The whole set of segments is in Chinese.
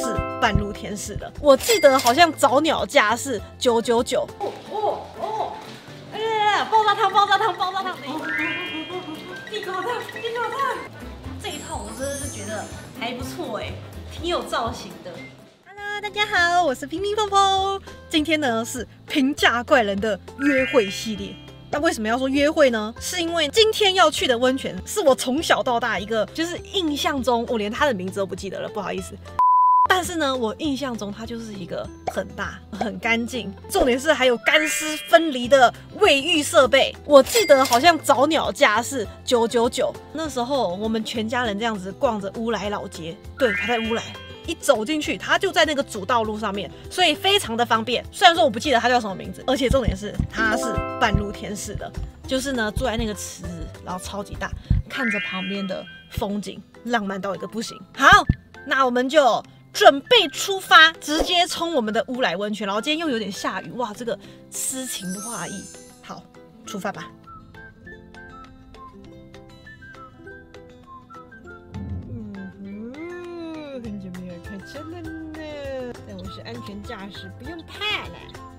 是半露天使的。我记得好像早鸟价是九九九。哦哦哦！哎，爆炸汤，爆炸汤，爆炸汤！地瓜汤，地瓜汤。这一套我真的是觉得还不错哎，挺有造型的。大家好，我是平平碰碰。今天呢是平价怪人的约会系列。那为什么要说约会呢？是因为今天要去的温泉是我从小到大一个，就是印象中我连它的名字都不记得了，不好意思。但是呢，我印象中它就是一个很大、很干净，重点是还有干湿分离的卫浴设备。我记得好像早鸟价是九九九，那时候我们全家人这样子逛着乌来老街，对，它在乌来。一走进去，它就在那个主道路上面，所以非常的方便。虽然说我不记得它叫什么名字，而且重点是它是半露天式的，就是呢坐在那个池子，然后超级大，看着旁边的风景，浪漫到一个不行。好，那我们就准备出发，直接冲我们的乌来温泉。然后今天又有点下雨，哇，这个诗情画意。好，出发吧。很久没有开车了呢，但我是安全驾驶，不用怕了。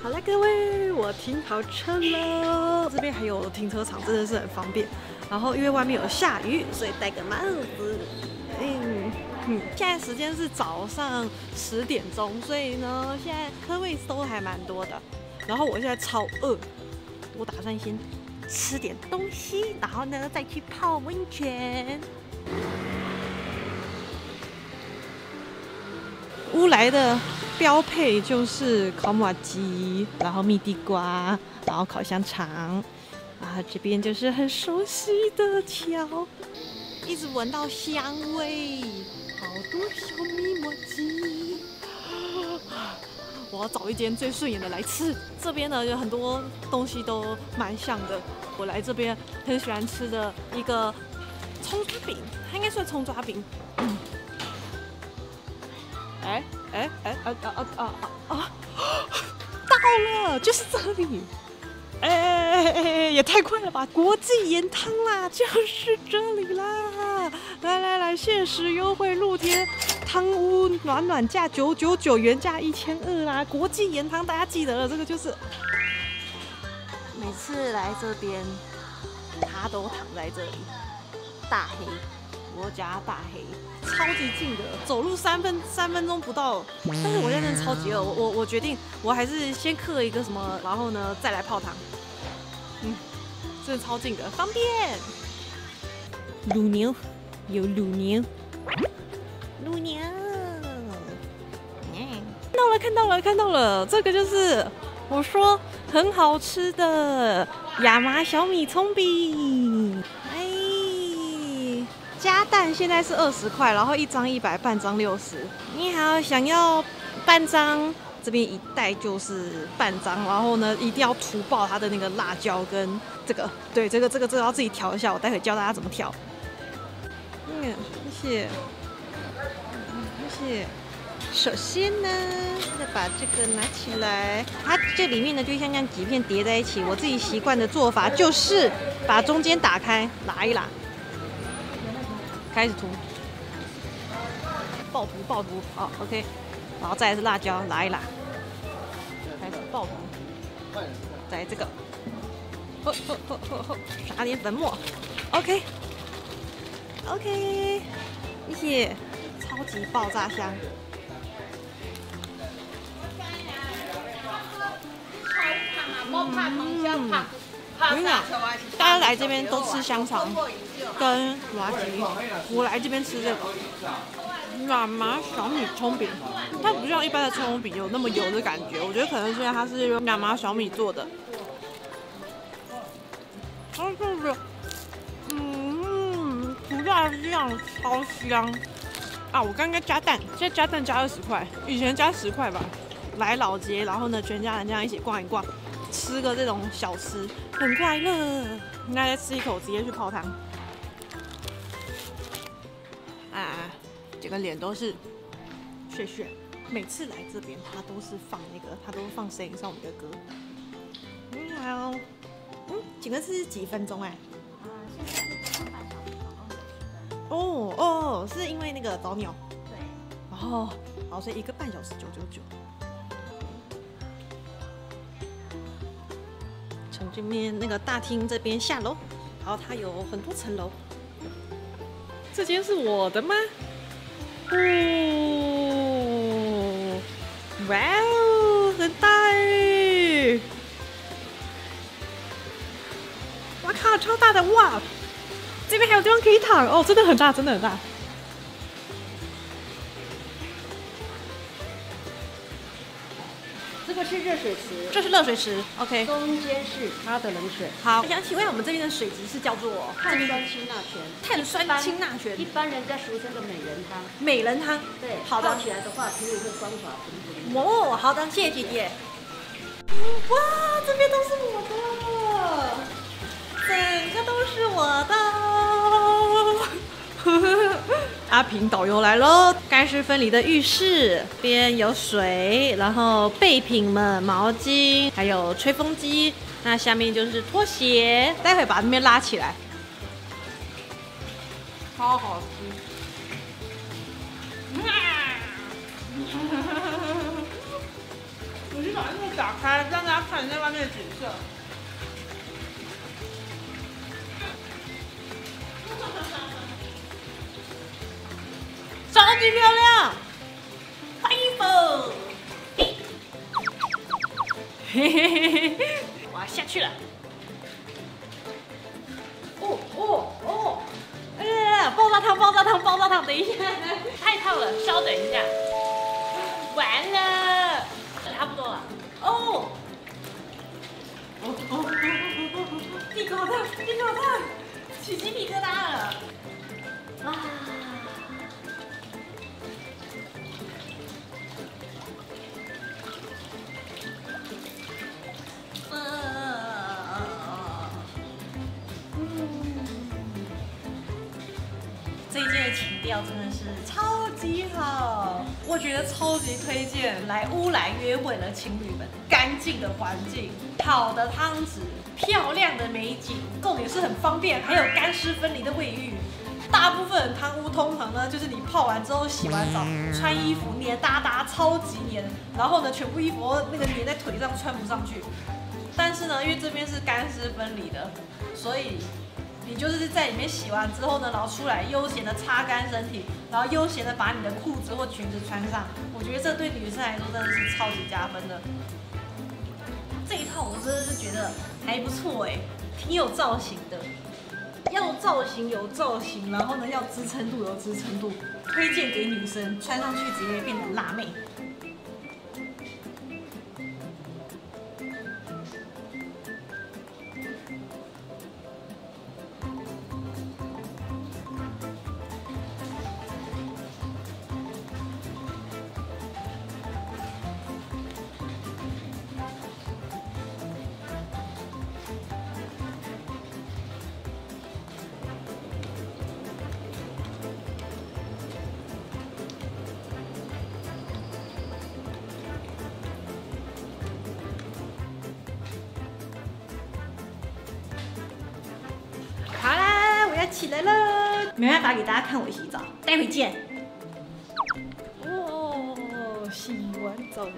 好了，各位，我停好车了。这边还有停车场，真的是很方便。然后因为外面有下雨，所以戴个帽子。嗯嗯，现在时间是早上十点钟，所以呢，现在车位都还蛮多的。然后我现在超饿。我打算先吃点东西，然后呢再去泡温泉。乌来的标配就是烤马鸡，然后蜜地瓜，然后烤香肠，啊，这边就是很熟悉的桥，一直闻到香味，好多小蜜麻鸡。我要找一间最顺眼的来吃。这边呢有很多东西都蛮像的。我来这边很喜欢吃的一个葱抓饼，它应该算葱抓饼。哎啊啊啊啊啊！到了，就是这里。哎哎哎哎！也太快了吧！国际盐汤啦，就是这里啦！来来来，限时优惠，露天。汤屋暖暖价九九九，原价一千二啦！国际盐汤，大家记得了，这个就是每次来这边，他都躺在这里。大黑，我家大黑，超级近的，走路三分三分钟不到。但是我现在真超级饿，我我我决定，我还是先刻一个什么，然后呢再来泡汤。嗯，真的超近的，方便。乳牛，有乳牛。乳牛，看到了，看到了，看到了，这个就是我说很好吃的亚麻小米葱饼。蛋现在是二十块，然后一张一百，半张六十。你好，想要半张？这边一袋就是半张，然后呢，一定要涂爆它的那个辣椒跟这个，对，这个这个这个要自己调一下，我待会教大家怎么调。嗯，谢谢。谢，首先呢，再把这个拿起来，它这里面呢就像这样几片叠在一起。我自己习惯的做法就是把中间打开，拉一拉，开始涂，爆涂爆涂，好，OK，然后再是辣椒，拉一拉，开始爆涂，再这个，呵呵呵呵呵，撒点粉末，OK，OK，谢谢。超级爆炸香！嗯，我跟你讲，大家来这边都吃香肠跟麻吉，我来这边吃这个软麻小米葱饼，它不像一般的葱饼有那么油的感觉，我觉得可能是因为它是用软麻小米做的。它是不是？嗯，涂料量，超香。啊，我刚刚加蛋，现在加蛋加二十块，以前加十块吧。来老街，然后呢，全家人这样一起逛一逛，吃个这种小吃，很快乐。那再吃一口，直接去泡汤。啊，整个脸都是血血。每次来这边，他都是放那个，他都放《声音上》我们》的歌。你好，嗯请问是几分钟哎？啊，现在是半小时，总共九十分。哦哦，是因为那个早鸟。对，哦，好，所以一个半小时九九九。从这边那个大厅这边下楼，然后它有很多层楼。这间是我的吗？哦，哇哦，很大哎！哇靠，超大的哇！这边还有地方可以躺哦，真的很大，真的很大。是热水池，这是热水池，OK。中间是它的冷水。好，我想请问我们这边的水质是叫做碳酸氢钠泉，碳酸氢钠泉一般人家俗称的美人汤。美人汤。对，好的泡起来的话，皮肤会光滑平平。哦，好的，谢谢姐姐。哇，这边都是我的，整个都是我的。阿平导游来喽，干湿分离的浴室，边有水，然后备品们、毛巾，还有吹风机。那下面就是拖鞋，待会把那边拉起来。超好吃。我去把那个打开，让大家看一下外面的景色。级漂亮，换衣服。嘿嘿嘿嘿嘿，我要下去了。哦哦哦！哎呀呀！爆炸汤，爆炸汤，爆炸汤！等一下，太烫了，稍等一下。完了，差不多了。哦。哦哦哦哦哦！地沟汤，地沟汤，起鸡皮疙瘩了。啊！调真的是超级好，我觉得超级推荐来乌来约会的情侣们。干净的环境，好的汤匙，漂亮的美景，重点是很方便，还有干湿分离的卫浴。大部分汤屋通常呢，就是你泡完之后洗完澡，穿衣服黏哒哒，超级黏，然后呢，全部衣服那个黏在腿上穿不上去。但是呢，因为这边是干湿分离的，所以你就是在里面洗完之后呢，然后出来悠闲的擦干身体，然后悠闲的把你的裤子或裙子穿上。我觉得这对女生来说真的是超级加分的。这一套我真的是觉得还不错哎，挺有造型的。要造型有造型，然后呢要支撑度有支撑度，推荐给女生穿上去直接变成辣妹。起来了，没办法给大家看我洗澡，待会见。哦，洗完澡了，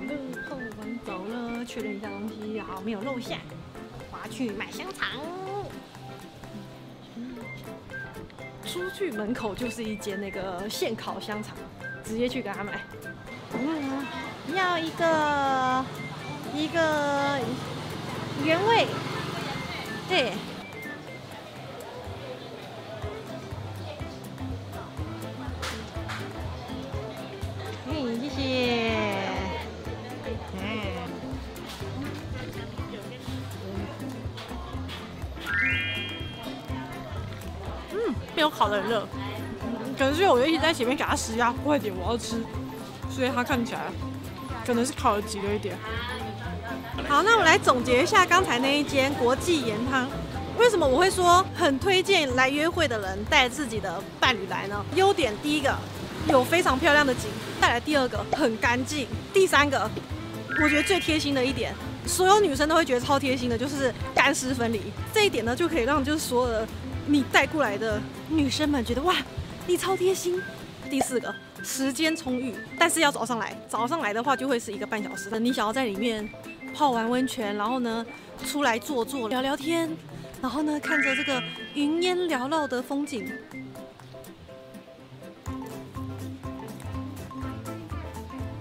泡完澡了，确认一下东西，好，没有漏下。我要去买香肠。出去门口就是一间那个现烤香肠，直接去给他买。嗯，要一个一个原味，对。没有烤的很热，可能是因为我一直在前面给他施压，快点，我要吃，所以他看起来可能是烤的急了一点。好，那我来总结一下刚才那一间国际盐汤。为什么我会说很推荐来约会的人带自己的伴侣来呢？优点第一个有非常漂亮的景，带来第二个很干净，第三个我觉得最贴心的一点所有女生都会觉得超贴心的，就是干湿分离。这一点呢，就可以让就是所有的你带过来的女生们觉得哇，你超贴心。第四个，时间充裕，但是要早上来。早上来的话，就会是一个半小时。你想要在里面泡完温泉，然后呢出来坐坐聊聊天，然后呢看着这个云烟缭绕的风景。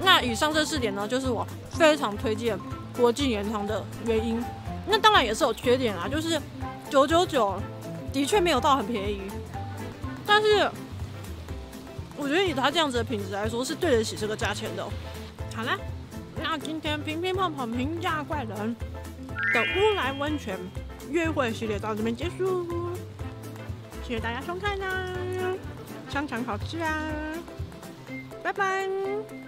那以上这四点呢，就是我非常推荐国际延长的原因。那当然也是有缺点啦，就是九九九的确没有到很便宜，但是我觉得以它这样子的品质来说，是对得起这个价钱的。好啦，那今天乒乒乓乓平价怪人的乌来温泉约会系列到这边结束，谢谢大家收看啦，香肠好吃啊，拜拜。